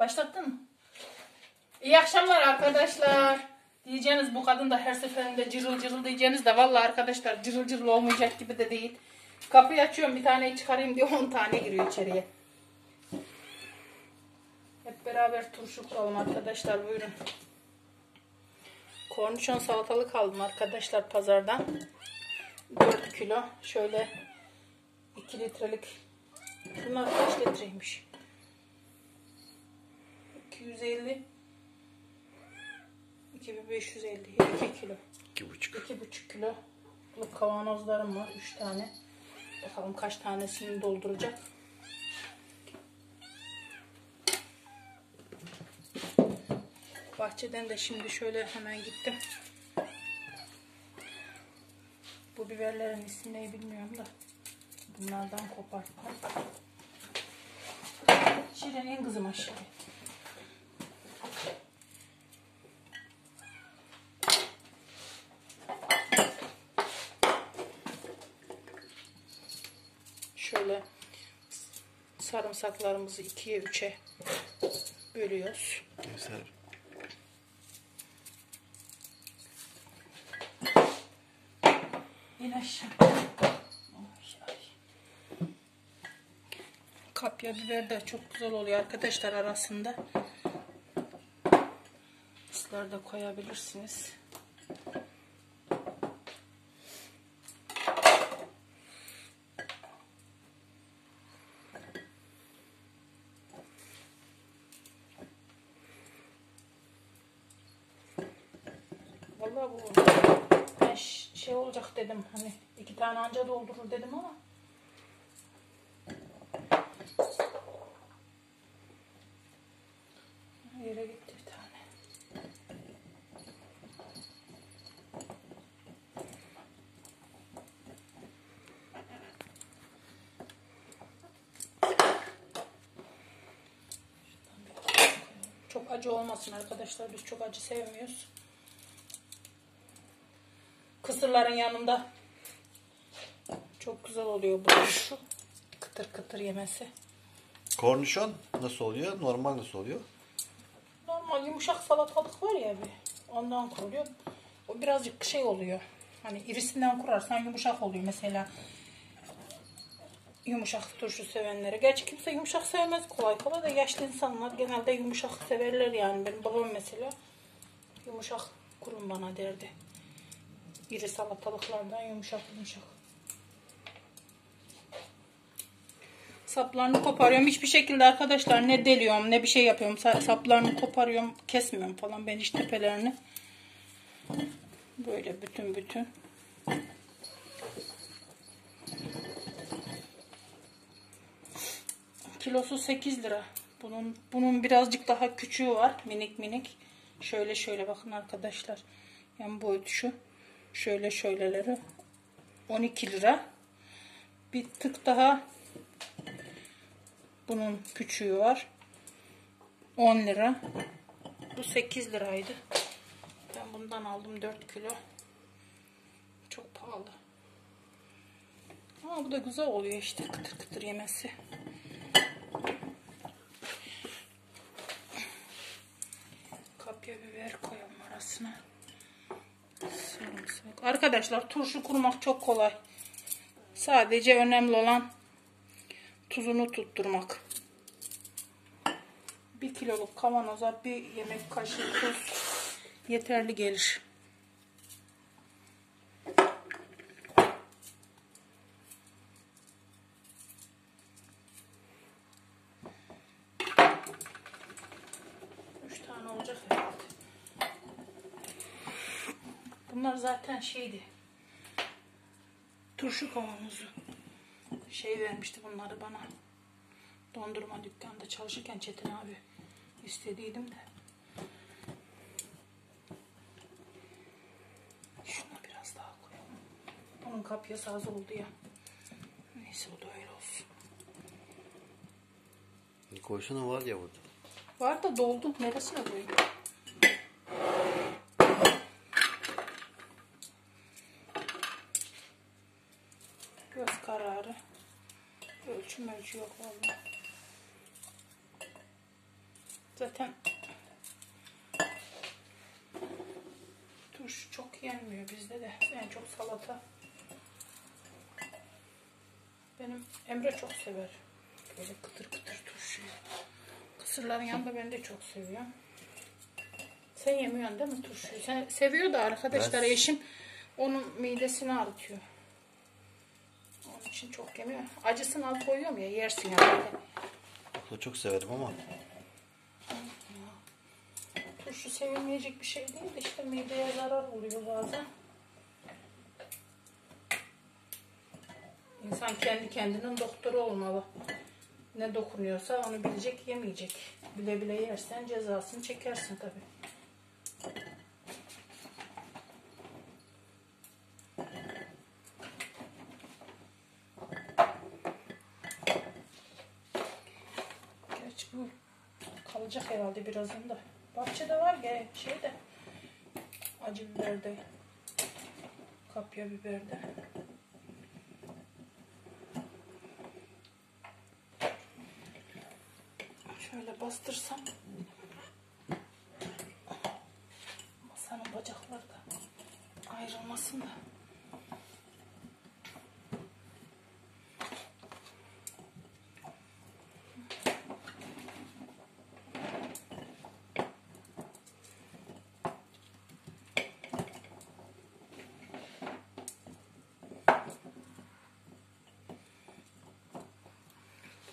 Başlattın mı? İyi akşamlar arkadaşlar. Diyeceğiniz bu kadın da her seferinde cırıl cırıl diyeceğiniz de vallahi arkadaşlar cırıl cırıl olmayacak gibi de değil. Kapıyı açıyorum bir taneyi çıkarayım diye 10 tane giriyor içeriye. Hep beraber turşu kuralım arkadaşlar buyurun. Kornişon salatalık aldım arkadaşlar pazardan. 4 kilo. Şöyle 2 litrelik. Bunlar kaç litreymiş? 250 2550 2 kilo. İki buçuk. 2,5 kilo bu kavanozlarım var 3 tane. Bakalım kaç tanesini dolduracak. Bahçeden de şimdi şöyle hemen gittim. Bu biberlerin ismi ne bilmiyorum da. Bunlardan koparttım. Şirin en kızım aşağı. Şöyle sarımsaklarımızı ikiye üçe bölüyoruz. Göster. İn aşağı. Kapya biber de çok güzel oluyor arkadaşlar arasında. Islar da koyabilirsiniz. Vallahi bu ben ş- şey olacak dedim hani iki tane anca doldurur dedim ama yere gitti bir tane. Çok acı olmasın arkadaşlar. Biz çok acı sevmiyoruz. Kısırların yanında çok güzel oluyor bu şu kıtır kıtır yemesi. Kornişon nasıl oluyor? Normal nasıl oluyor? Normal yumuşak salatalık var ya bir ondan kuruluyor. O birazcık şey oluyor. Hani irisinden kurarsan yumuşak oluyor mesela. Yumuşak turşu sevenlere. Gerçi kimse yumuşak sevmez kolay kolay da yaşlı insanlar genelde yumuşak severler yani. Benim babam mesela yumuşak kurun bana derdi. İri salatalıklardan yumuşak yumuşak. Saplarını koparıyorum. Hiçbir şekilde arkadaşlar ne deliyorum ne bir şey yapıyorum. Sa- Saplarını koparıyorum. Kesmiyorum falan ben hiç tepelerini. Böyle bütün bütün. Kilosu 8 lira. Bunun bunun birazcık daha küçüğü var. Minik minik. Şöyle şöyle bakın arkadaşlar. Yani boyutu şu. Şöyle şöyleleri. 12 lira. Bir tık daha bunun küçüğü var. 10 lira. Bu 8 liraydı. Ben bundan aldım 4 kilo. Çok pahalı. Ama bu da güzel oluyor işte kıtır kıtır yemesi. Kapya biber koyalım arasına. Sarımsak. Arkadaşlar turşu kurmak çok kolay. Sadece önemli olan tuzunu tutturmak. Bir kiloluk kavanoza bir yemek kaşığı tuz yeterli gelir. Üç tane olacak herhalde. Zaten şeydi. Turşu kavanozu. Şey vermişti bunları bana. Dondurma dükkanda çalışırken Çetin abi istediydim de. Şuna biraz daha koyalım. Bunun kapyası az oldu ya. Neyse o da öyle olsun. Koysana var ya burada. Var da doldu. Neresine koyayım? Kararı. Ölçüm ölçü yok vallahi. Zaten turşu çok yenmiyor bizde de. En çok salata. Benim Emre çok sever. Böyle kıtır kıtır turşuyu. Kısırların yanında ben de çok seviyorum. Sen yemiyorsun değil mi turşuyu? Sen seviyor da arkadaşlar Ben- eşim onun midesini arıtıyor. İçin çok yemiyor. Acısını al koyuyorum ya yersin herhalde. Da çok severim ama Turşu sevilmeyecek bir şey değil de işte mideye zarar oluyor bazen. İnsan kendi kendinin doktoru olmalı. Ne dokunuyorsa onu bilecek, yemeyecek. Bile bile yersen cezasını çekersin tabii. Gerçi bu kalacak herhalde birazında. Bahçede var ya şeyde. Acı biberde. Kapya biberde. Şöyle bastırsam. Masanın bacakları da ayrılmasın da.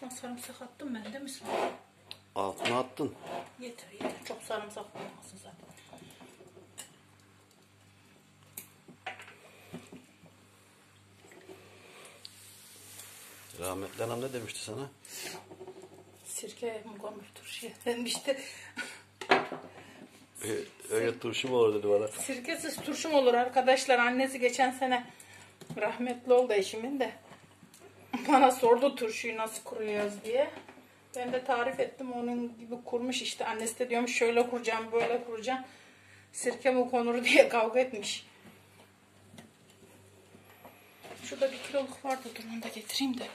Ben sarımsak attım ben değil mi sana? altına attın. Yeter yeter. Çok sarımsak olmasın zaten. Rahmetli anam ne demişti sana? Sirke mi turşuya demişti. Ee, Öyle turşu mu olur dedi bana. Sirkesiz turşum olur arkadaşlar. Annesi geçen sene rahmetli oldu eşimin de. Bana sordu turşuyu nasıl kuruyoruz diye. Ben de tarif ettim. Onun gibi kurmuş işte. Annesi de diyormuş şöyle kuracağım böyle kuracağım. Sirke mi konur diye kavga etmiş. Şurada bir kiloluk vardı. Dur onu da getireyim de.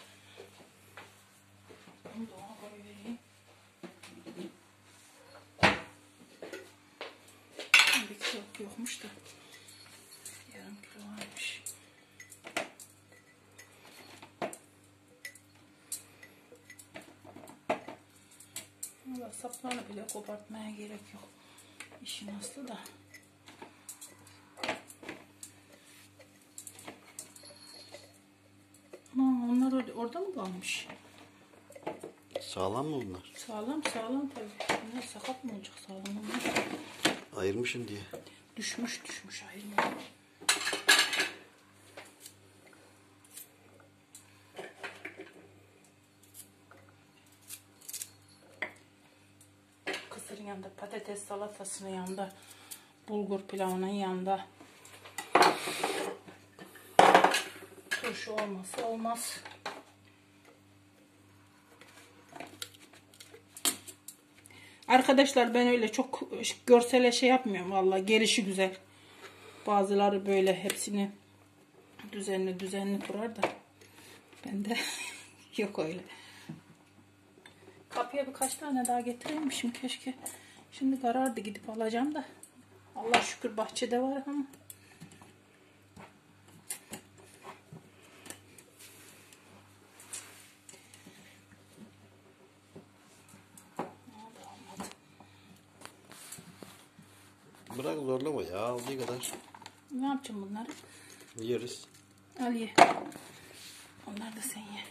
Bir kiloluk yokmuş da. Yarım kilo varmış. Valla saplarını bile kopartmaya gerek yok. İşin aslı da. Aman onlar orada, orada mı kalmış? Sağlam mı bunlar? Sağlam sağlam tabii. Bunlar sakat mı olacak sağlam olmaz. Ayırmışsın diye. Düşmüş düşmüş ayrı. Salatasının yanında, bulgur pilavının yanında. Turşu olmazsa olmaz. Arkadaşlar ben öyle çok görsele şey yapmıyorum valla gelişi güzel. Bazıları böyle hepsini düzenli düzenli kurar da ben de yok öyle. Kapıya birkaç tane daha getireymişim keşke. Şimdi karardı gidip alacağım da. Allah şükür bahçede var ama. Bırak zorlama ya aldığı kadar Ne yapacağım bunları? yeriz. Al ye. Onlar da sen ye.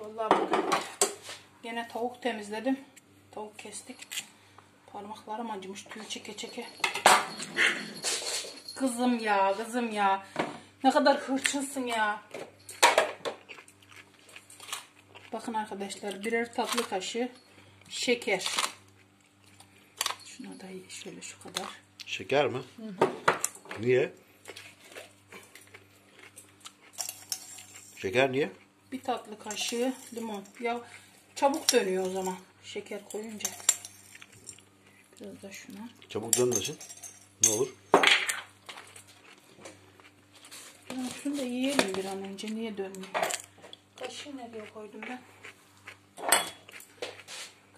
Vallahi bugün gene tavuk temizledim. Tavuk kestik. Parmaklarım acımış tüy çeke çeke. Kızım ya kızım ya. Ne kadar hırçınsın ya. Bakın arkadaşlar birer tatlı kaşığı şeker. Şuna da şöyle şu kadar. Şeker mi? Niye? Şeker niye? Bir tatlı kaşığı limon. Ya çabuk dönüyor o zaman şeker koyunca. Biraz da şuna. Çabuk dönmesin. Ne olur? Ya şunu da yiyelim bir an önce. Niye dönmüyor? Kaşığı nereye koydum ben?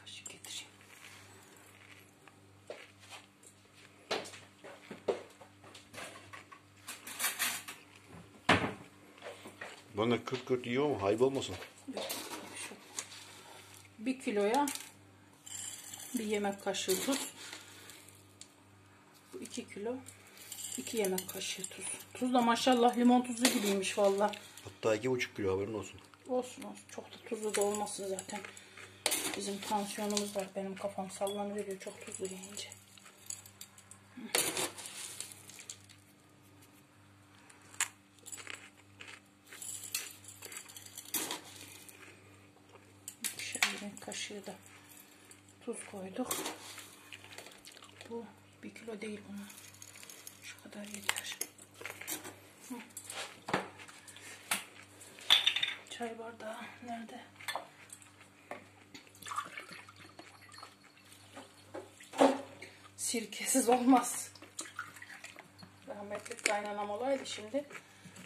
Kaşık getireyim. Bana kürt kürt yiyor mu? Hayb olmasın. Evet. Bir kiloya bir yemek kaşığı tuz. Bu iki kilo iki yemek kaşığı tuz. Tuz da maşallah limon tuzu gibiymiş valla. Hatta iki buçuk kilo haberin olsun. Olsun olsun. Çok da tuzlu da olmasın zaten. Bizim tansiyonumuz var. Benim kafam sallanıveriyor çok tuzlu yiyince. Şöyle bir kaşığı tuz koyduk. Bu bir kilo değil buna. Şu kadar yeter. Çay bardağı nerede? Sirkesiz olmaz. Rahmetli kaynanam olaydı şimdi.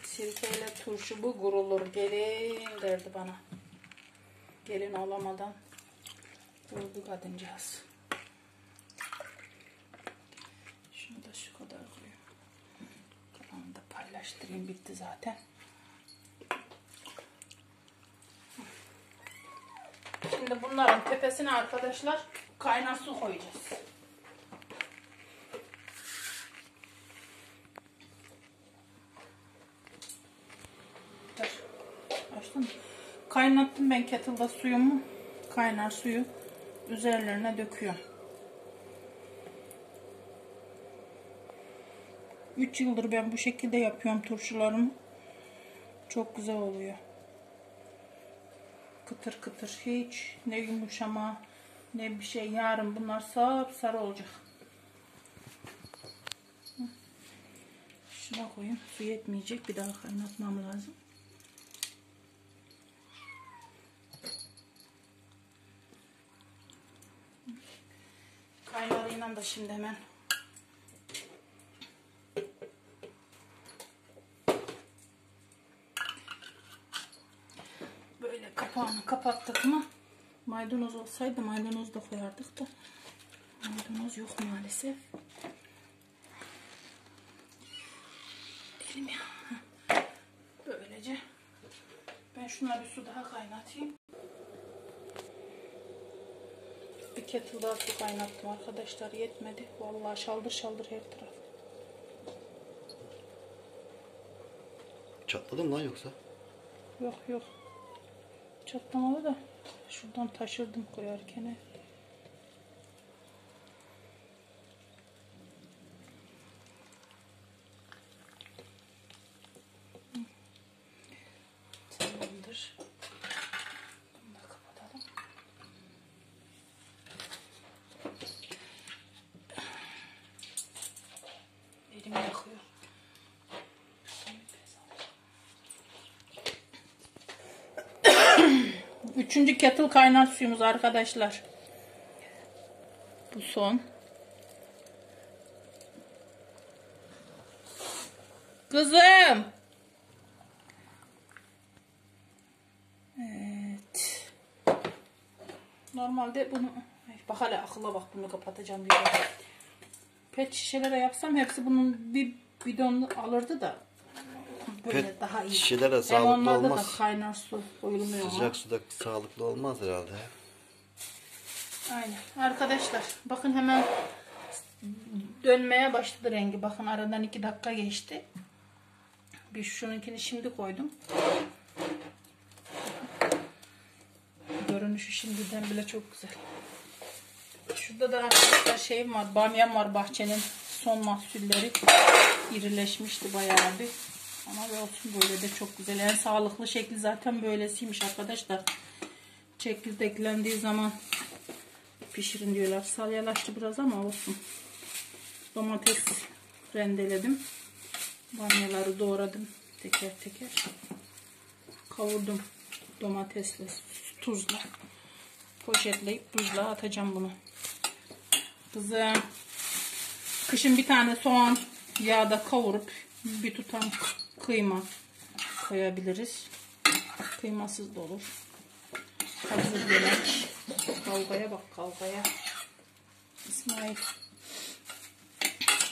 Sirkeyle turşu bu gurulur gelin derdi bana. Gelin olamadan vurdu kadıncağız. Şunu da şu kadar koyayım. Kalanını da paylaştırayım bitti zaten. Şimdi bunların tepesine arkadaşlar kaynar su koyacağız. Mı? Kaynattım ben kettle'da suyumu. Kaynar suyu üzerlerine döküyorum. 3 yıldır ben bu şekilde yapıyorum turşularımı. Çok güzel oluyor. Kıtır kıtır hiç ne yumuşama ne bir şey. Yarın bunlar sap sarı olacak. Şuna koyayım. Su yetmeyecek. Bir daha kaynatmam lazım. Kaynarıyla da şimdi hemen böyle kapağını kapattık mı maydanoz olsaydı maydanoz da koyardık da maydanoz yok maalesef. Elim ya. Böylece ben şuna bir su daha kaynatayım. Bir kettle daha su kaynattım arkadaşlar yetmedi. Vallahi şaldır şaldır her taraf. Çatladı mı lan yoksa? Yok yok. Çatlamadı da şuradan taşırdım koyarken. Hı. Tamamdır. Bunu da kapatalım. Elim yakıyor. Üçüncü kettle kaynar suyumuz arkadaşlar. Bu son. Kızım. Evet. Normalde bunu bak hala akılla bak bunu kapatacağım diye. Pet şişelere yapsam hepsi bunun bir bidon alırdı da böyle Pet daha iyi. şişelere Hem sağlıklı olmaz. da kaynar su koyulmuyor. Sıcak suda sağlıklı olmaz herhalde. Aynen. Arkadaşlar bakın hemen dönmeye başladı rengi. Bakın aradan iki dakika geçti. Bir şununkini şimdi koydum. Görünüşü şimdiden bile çok güzel. Şurada da arkadaşlar şeyim var. Bamyam var bahçenin son mahsulleri. irileşmişti bayağı bir. Ama olsun böyle de çok güzel. En sağlıklı şekli zaten böylesiymiş arkadaşlar. Çekirdeklendiği zaman pişirin diyorlar. Salyalaştı biraz ama olsun. Domates rendeledim. Bamyaları doğradım teker teker. Kavurdum domatesle, tuzla. Poşetleyip buzluğa atacağım bunu. Kızım. Kışın bir tane soğan yağda kavurup bir tutam kıyma koyabiliriz. Kıymasız da olur. Hazır yemek. Kavgaya bak kavgaya. İsmail.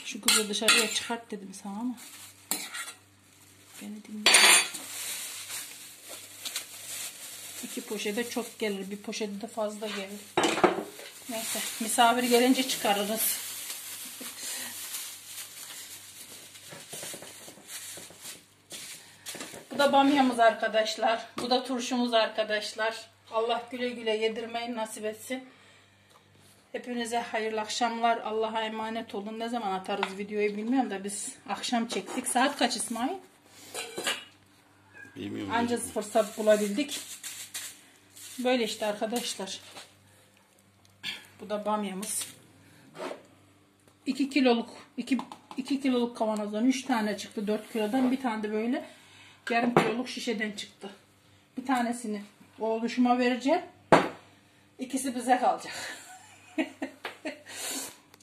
Şu kızı dışarıya çıkart dedim sana ama. Beni dinle. İki poşete çok gelir. Bir poşete de fazla gelir. Neyse misafir gelince çıkarırız. Da bamyamız arkadaşlar. Bu da turşumuz arkadaşlar. Allah güle güle yedirmeyi nasip etsin. Hepinize hayırlı akşamlar. Allah'a emanet olun. Ne zaman atarız videoyu bilmiyorum da biz akşam çektik. Saat kaç İsmail? Bilmiyorum. Anca fırsat bulabildik. Böyle işte arkadaşlar. Bu da bamyamız. 2 kiloluk 2 2 kiloluk kavanozdan 3 tane çıktı 4 kilodan bir tane de böyle yarım kiloluk şişeden çıktı. Bir tanesini oğluşuma vereceğim. İkisi bize kalacak.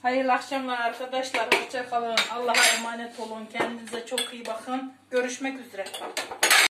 Hayırlı akşamlar arkadaşlar. Hoşça kalın. Allah'a emanet olun. Kendinize çok iyi bakın. Görüşmek üzere.